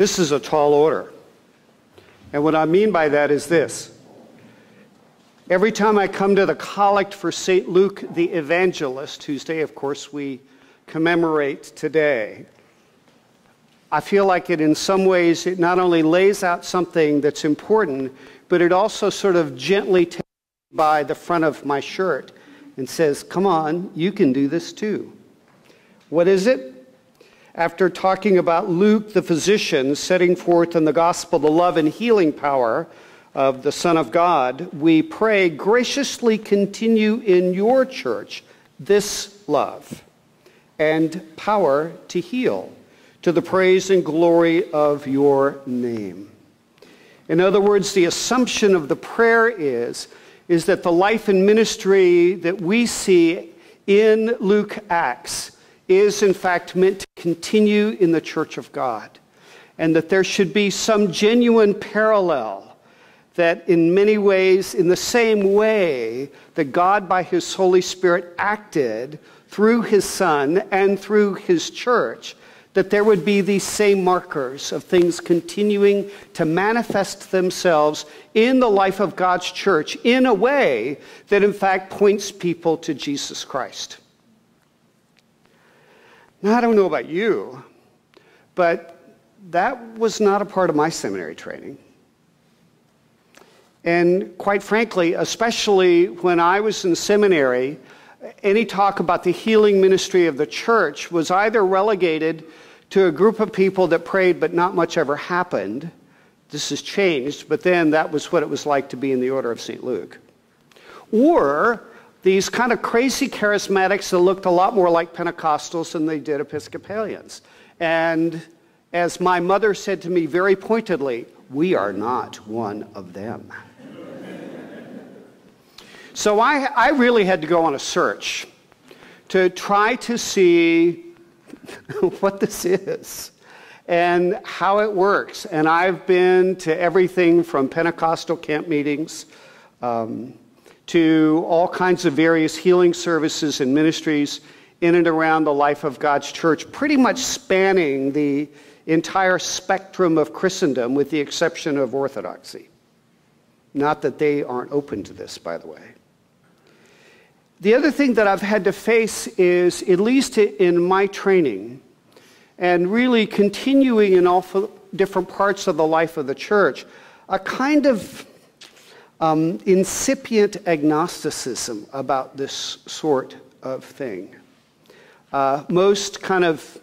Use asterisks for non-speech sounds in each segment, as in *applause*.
This is a tall order. And what I mean by that is this. Every time I come to the collect for St. Luke the Evangelist, whose day, of course, we commemorate today, I feel like it in some ways, it not only lays out something that's important, but it also sort of gently takes me by the front of my shirt and says, Come on, you can do this too. What is it? After talking about Luke the physician setting forth in the gospel the love and healing power of the Son of God, we pray, graciously continue in your church this love and power to heal to the praise and glory of your name. In other words, the assumption of the prayer is, is that the life and ministry that we see in Luke Acts is in fact meant to continue in the church of God. And that there should be some genuine parallel that in many ways, in the same way that God by his Holy Spirit acted through his Son and through his church, that there would be these same markers of things continuing to manifest themselves in the life of God's church in a way that, in fact, points people to Jesus Christ. Now, I don't know about you, but that was not a part of my seminary training. And quite frankly, especially when I was in seminary, any talk about the healing ministry of the church was either relegated to a group of people that prayed but not much ever happened. This has changed, but then that was what it was like to be in the order of St. Luke. Or these kind of crazy charismatics that looked a lot more like Pentecostals than they did Episcopalians. And as my mother said to me very pointedly, we are not one of them. so I, I really had to go on a search to try to see *laughs* what this is and how it works. And I've been to everything from Pentecostal camp meetings. Um, to all kinds of various healing services and ministries in and around the life of God's church, pretty much spanning the entire spectrum of Christendom with the exception of Orthodoxy. Not that they aren't open to this, by the way. The other thing that I've had to face is, at least in my training, and really continuing in all different parts of the life of the church, a kind of um, incipient agnosticism about this sort of thing. Uh, most kind of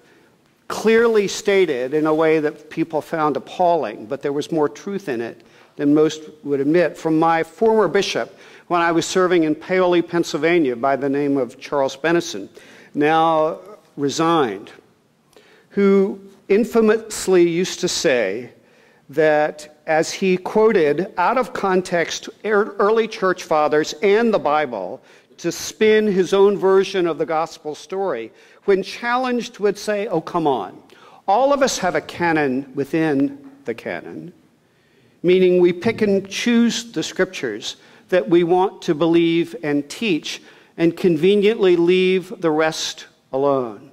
clearly stated in a way that people found appalling, but there was more truth in it than most would admit. From my former bishop, when I was serving in Paoli, Pennsylvania, by the name of Charles Bennison, now resigned, who infamously used to say that as he quoted out of context early church fathers and the Bible to spin his own version of the gospel story, when challenged, would say, Oh, come on. All of us have a canon within the canon, meaning we pick and choose the scriptures that we want to believe and teach and conveniently leave the rest alone.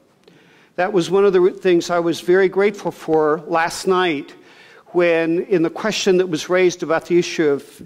That was one of the things I was very grateful for last night when, in the question that was raised about the issue of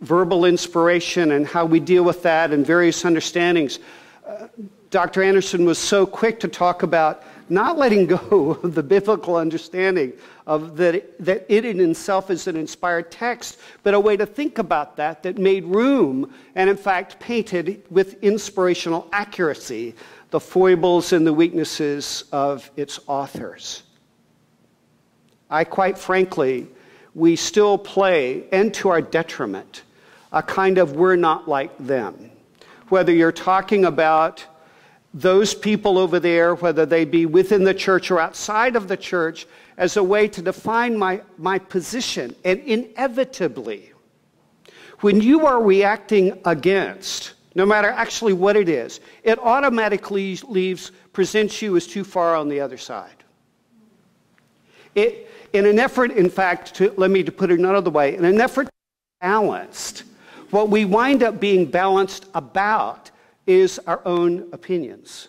verbal inspiration and how we deal with that and various understandings, uh, Dr. Anderson was so quick to talk about not letting *laughs* go of the biblical understanding of that, that it in itself is an inspired text, but a way to think about that that made room and, in fact, painted with inspirational accuracy the foibles and the weaknesses of its authors. I quite frankly, we still play, and to our detriment, a kind of we're not like them. Whether you're talking about those people over there, whether they be within the church or outside of the church, as a way to define my, my position. And inevitably, when you are reacting against, no matter actually what it is, it automatically leaves, presents you as too far on the other side. It, in an effort, in fact, to, let me put it another way, in an effort to be balanced, what we wind up being balanced about is our own opinions,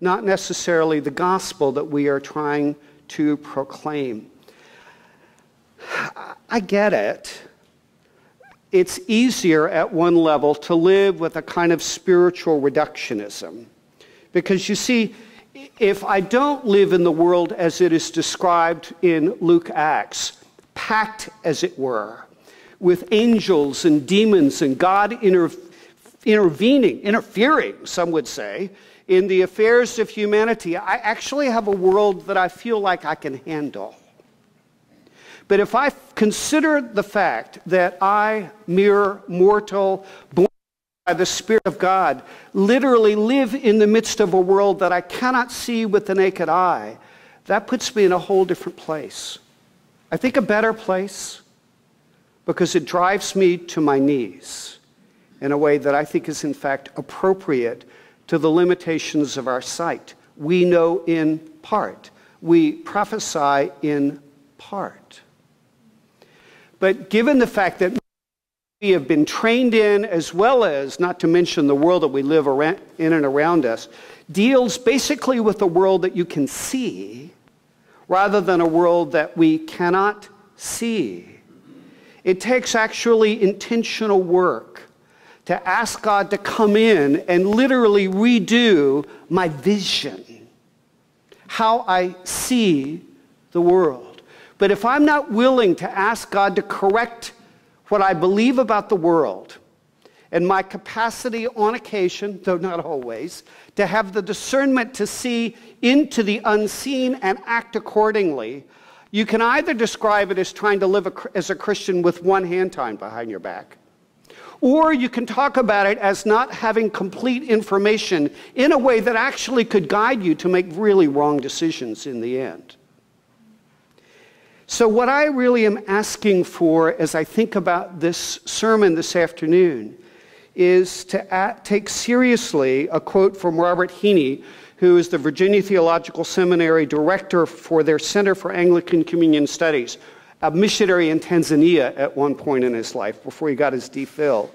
not necessarily the gospel that we are trying to proclaim. I get it. It's easier at one level to live with a kind of spiritual reductionism. Because you see, if I don't live in the world as it is described in Luke Acts, packed as it were, with angels and demons and God inter- intervening, interfering, some would say, in the affairs of humanity, I actually have a world that I feel like I can handle. But if I consider the fact that I, mere mortal, born by the Spirit of God, literally live in the midst of a world that I cannot see with the naked eye, that puts me in a whole different place. I think a better place because it drives me to my knees in a way that I think is, in fact, appropriate to the limitations of our sight. We know in part, we prophesy in part. But given the fact that we have been trained in, as well as, not to mention the world that we live around, in and around us, deals basically with a world that you can see rather than a world that we cannot see. It takes actually intentional work to ask God to come in and literally redo my vision, how I see the world. But if I'm not willing to ask God to correct what I believe about the world and my capacity on occasion, though not always, to have the discernment to see into the unseen and act accordingly, you can either describe it as trying to live a, as a Christian with one hand tied behind your back, or you can talk about it as not having complete information in a way that actually could guide you to make really wrong decisions in the end. So, what I really am asking for as I think about this sermon this afternoon is to at, take seriously a quote from Robert Heaney, who is the Virginia Theological Seminary director for their Center for Anglican Communion Studies, a missionary in Tanzania at one point in his life before he got his DPhil.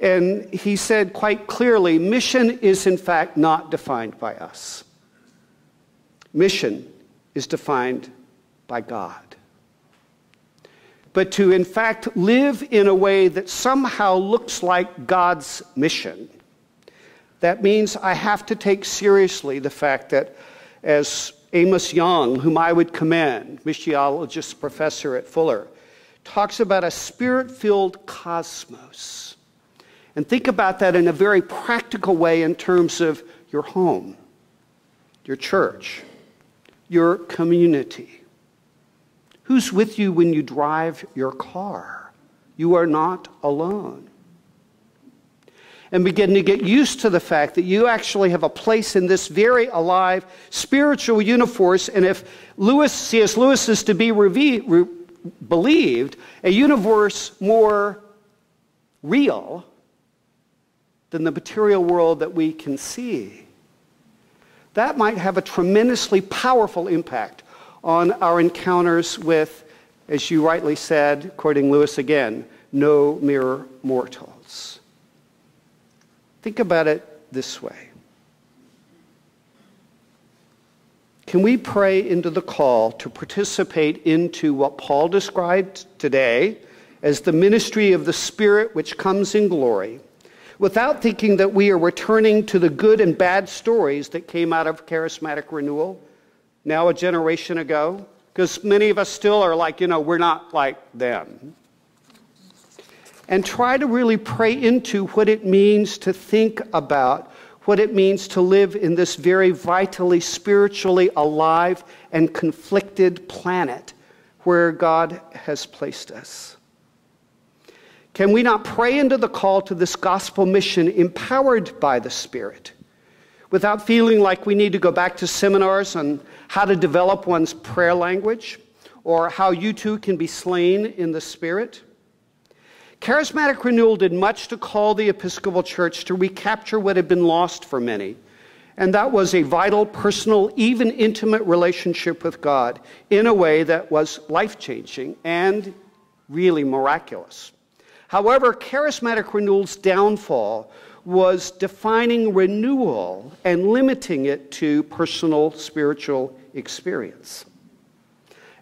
And he said quite clearly mission is, in fact, not defined by us. Mission is defined by God but to in fact live in a way that somehow looks like God's mission. That means I have to take seriously the fact that, as Amos Yong, whom I would commend, missiologist professor at Fuller, talks about a spirit filled cosmos. And think about that in a very practical way in terms of your home, your church, your community Who's with you when you drive your car? You are not alone. And begin to get used to the fact that you actually have a place in this very alive spiritual universe. And if Lewis, C.S. Lewis is to be believed, a universe more real than the material world that we can see, that might have a tremendously powerful impact on our encounters with, as you rightly said, quoting Lewis again, no mere mortals. Think about it this way. Can we pray into the call to participate into what Paul described today as the ministry of the Spirit which comes in glory, without thinking that we are returning to the good and bad stories that came out of charismatic renewal now a generation ago? Because many of us still are like, you know, we're not like them. And try to really pray into what it means to think about what it means to live in this very vitally, spiritually alive and conflicted planet where God has placed us. Can we not pray into the call to this gospel mission empowered by the Spirit without feeling like we need to go back to seminars on how to develop one's prayer language, or how you too can be slain in the Spirit. Charismatic renewal did much to call the Episcopal Church to recapture what had been lost for many, and that was a vital, personal, even intimate relationship with God in a way that was life changing and really miraculous. However, charismatic renewal's downfall was defining renewal and limiting it to personal spiritual experience.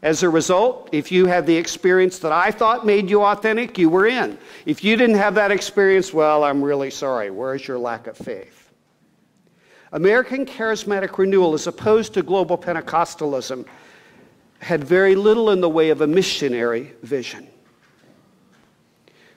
As a result, if you had the experience that I thought made you authentic, you were in. If you didn't have that experience, well, I'm really sorry. Where's your lack of faith? American charismatic renewal, as opposed to global Pentecostalism, had very little in the way of a missionary vision.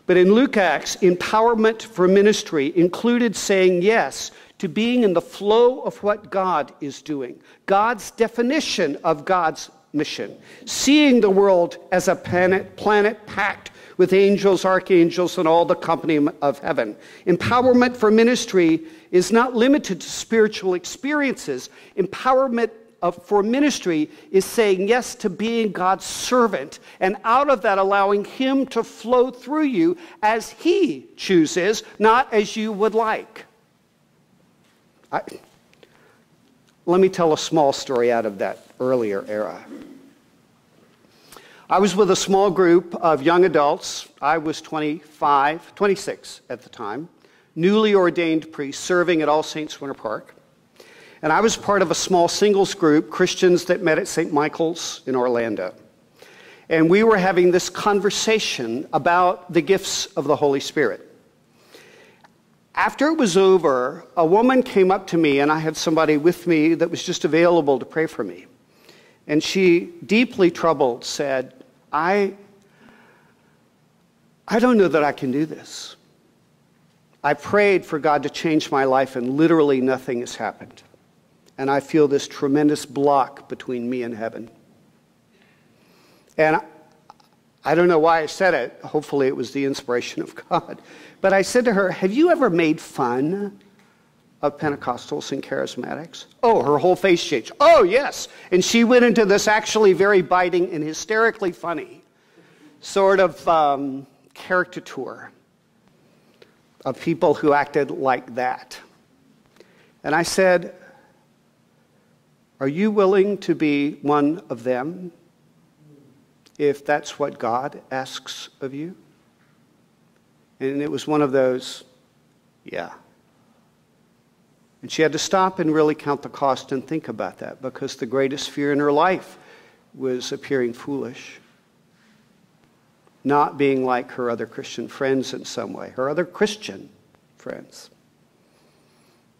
But in Luke Acts, empowerment for ministry included saying yes to being in the flow of what God is doing, God's definition of God's mission, seeing the world as a planet, planet packed with angels, archangels, and all the company of heaven. Empowerment for ministry is not limited to spiritual experiences. Empowerment for ministry is saying yes to being God's servant, and out of that, allowing Him to flow through you as He chooses, not as you would like. I, let me tell a small story out of that earlier era. I was with a small group of young adults. I was 25, 26 at the time, newly ordained priest serving at All Saints Winter Park. And I was part of a small singles group, Christians that met at St. Michael's in Orlando. And we were having this conversation about the gifts of the Holy Spirit. After it was over, a woman came up to me, and I had somebody with me that was just available to pray for me. And she, deeply troubled, said, I, I don't know that I can do this. I prayed for God to change my life, and literally nothing has happened. And I feel this tremendous block between me and heaven. And I don't know why I said it. Hopefully, it was the inspiration of God. But I said to her, Have you ever made fun of Pentecostals and charismatics? Oh, her whole face changed. Oh, yes. And she went into this actually very biting and hysterically funny sort of um, caricature of people who acted like that. And I said, Are you willing to be one of them? if that's what God asks of you? And it was one of those, yeah. And she had to stop and really count the cost and think about that because the greatest fear in her life was appearing foolish, not being like her other Christian friends in some way, her other Christian friends.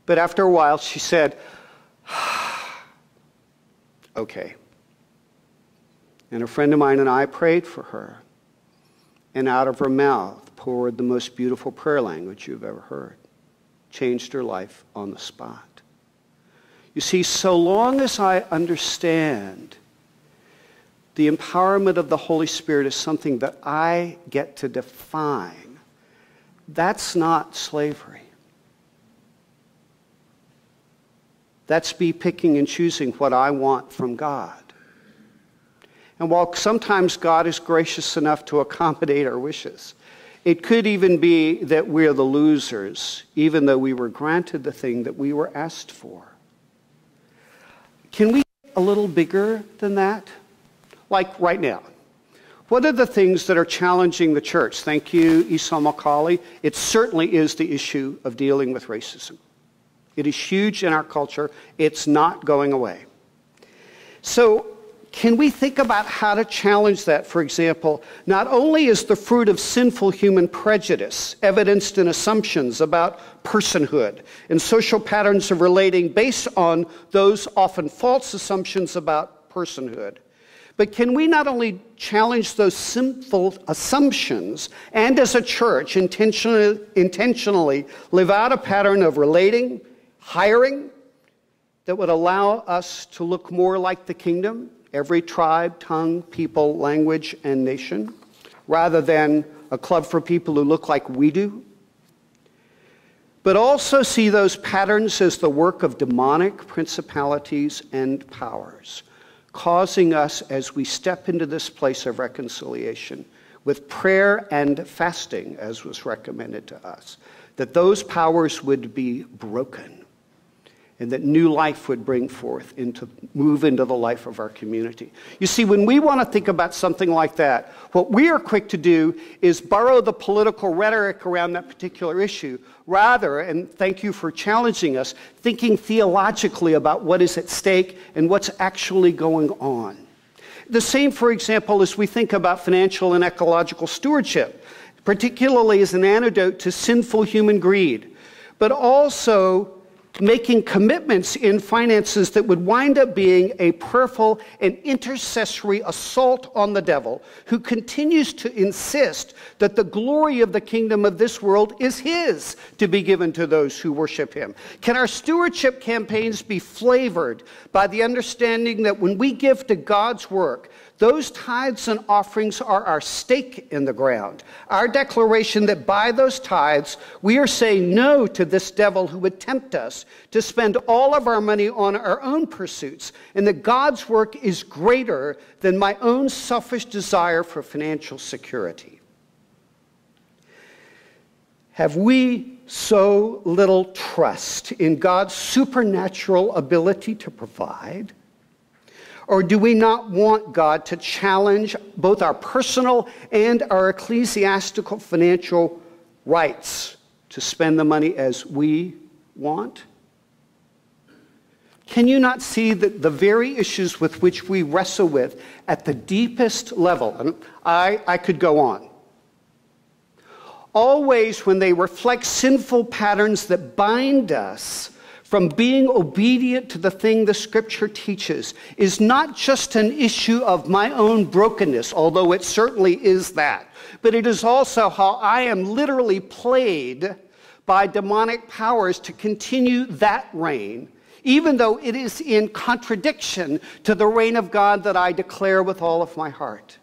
But after a while, she said, okay. And a friend of mine and I prayed for her. And out of her mouth poured the most beautiful prayer language you've ever heard. Changed her life on the spot. You see, so long as I understand the empowerment of the Holy Spirit is something that I get to define, that's not slavery. That's me picking and choosing what I want from God. And while sometimes God is gracious enough to accommodate our wishes, it could even be that we're the losers, even though we were granted the thing that we were asked for. Can we get a little bigger than that? Like right now. What are the things that are challenging the church? Thank you, Esau McCaulley. It certainly is the issue of dealing with racism. It is huge in our culture. It's not going away. So can we think about how to challenge that? For example, not only is the fruit of sinful human prejudice evidenced in assumptions about personhood and social patterns of relating based on those often false assumptions about personhood, but can we not only challenge those sinful assumptions and as a church intentionally, intentionally live out a pattern of relating, hiring, that would allow us to look more like the kingdom? every tribe, tongue, people, language, and nation, rather than a club for people who look like we do. But also see those patterns as the work of demonic principalities and powers, causing us as we step into this place of reconciliation with prayer and fasting, as was recommended to us, that those powers would be broken and that new life would bring forth into move into the life of our community. You see, when we want to think about something like that, what we are quick to do is borrow the political rhetoric around that particular issue, rather, and thank you for challenging us, thinking theologically about what is at stake and what's actually going on. the same, for example, as we think about financial and ecological stewardship, particularly as an antidote to sinful human greed, but also making commitments in finances that would wind up being a prayerful and intercessory assault on the devil, who continues to insist that the glory of the kingdom of this world is his to be given to those who worship him. Can our stewardship campaigns be flavored by the understanding that when we give to God's work, those tithes and offerings are our stake in the ground. Our declaration that by those tithes we are saying no to this devil who would tempt us to spend all of our money on our own pursuits, and that God's work is greater than my own selfish desire for financial security. Have we so little trust in God's supernatural ability to provide? Or do we not want God to challenge both our personal and our ecclesiastical financial rights to spend the money as we want? Can you not see that the very issues with which we wrestle with at the deepest level, and I, I could go on, always when they reflect sinful patterns that bind us from being obedient to the thing the scripture teaches is not just an issue of my own brokenness, although it certainly is that, but it is also how I am literally played by demonic powers to continue that reign, even though it is in contradiction to the reign of God that I declare with all of my heart.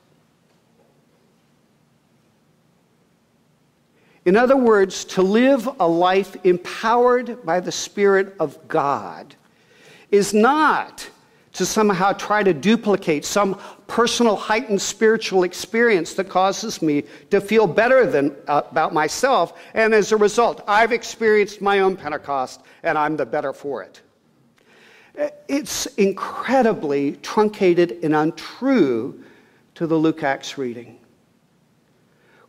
In other words, to live a life empowered by the Spirit of God is not to somehow try to duplicate some personal heightened spiritual experience that causes me to feel better than, uh, about myself. And as a result, I've experienced my own Pentecost and I'm the better for it. It's incredibly truncated and untrue to the Luke Acts reading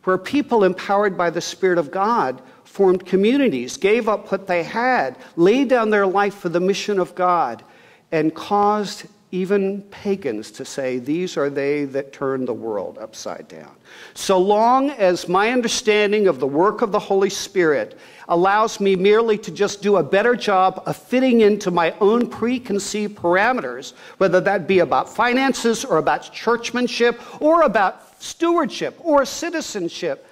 where people empowered by the Spirit of God formed communities, gave up what they had, laid down their life for the mission of God, and caused even pagans to say, These are they that turn the world upside down. So long as my understanding of the work of the Holy Spirit allows me merely to just do a better job of fitting into my own preconceived parameters, whether that be about finances or about churchmanship or about stewardship or citizenship,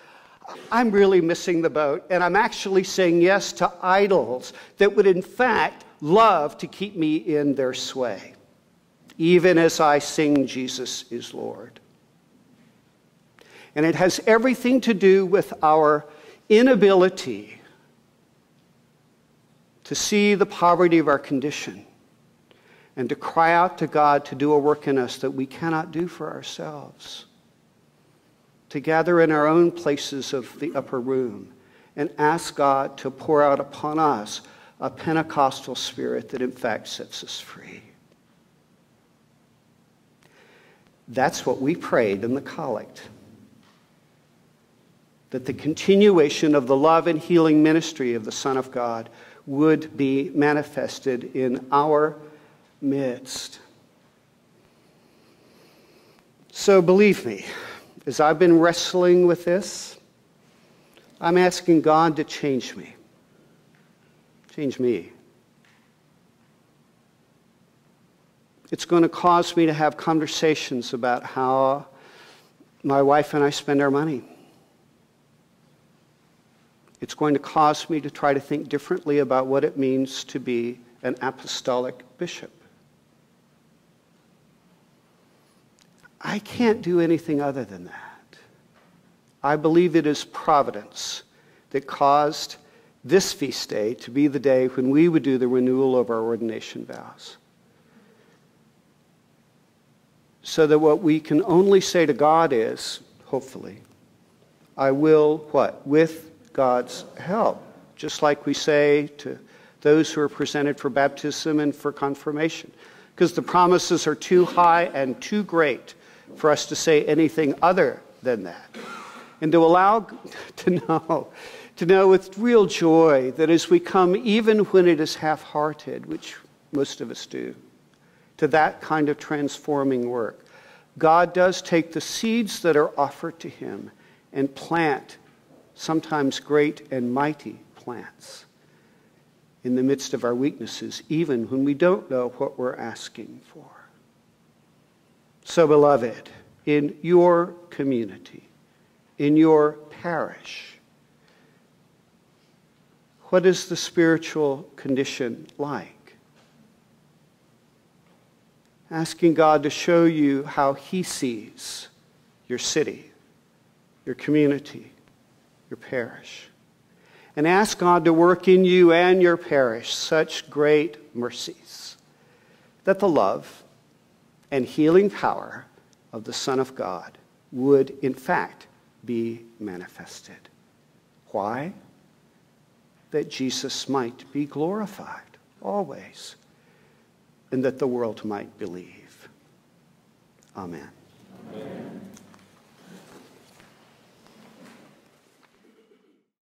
I'm really missing the boat, and I'm actually saying yes to idols that would, in fact, love to keep me in their sway, even as I sing Jesus is Lord. And it has everything to do with our inability to see the poverty of our condition and to cry out to God to do a work in us that we cannot do for ourselves to gather in our own places of the upper room and ask God to pour out upon us a Pentecostal spirit that in fact sets us free. That's what we prayed in the collect. That the continuation of the love and healing ministry of the Son of God would be manifested in our midst. So believe me, as I've been wrestling with this, I'm asking God to change me. Change me. It's going to cause me to have conversations about how my wife and I spend our money. It's going to cause me to try to think differently about what it means to be an apostolic bishop. I can't do anything other than that. I believe it is providence that caused this feast day to be the day when we would do the renewal of our ordination vows. So that what we can only say to God is, hopefully, I will what? With God's help. Just like we say to those who are presented for baptism and for confirmation. Because the promises are too high and too great for us to say anything other than that. And to allow *laughs* to know, to know with real joy that as we come, even when it is half hearted, which most of us do, to that kind of transforming work, God does take the seeds that are offered to him and plant sometimes great and mighty plants in the midst of our weaknesses, even when we don't know what we're asking for. So, beloved, in your community, in your parish, what is the spiritual condition like? Asking God to show you how He sees your city, your community, your parish. And ask God to work in you and your parish such great mercies that the love and healing power of the Son of God would, in fact, be manifested. Why? That Jesus might be glorified always, and that the world might believe. Amen. Amen.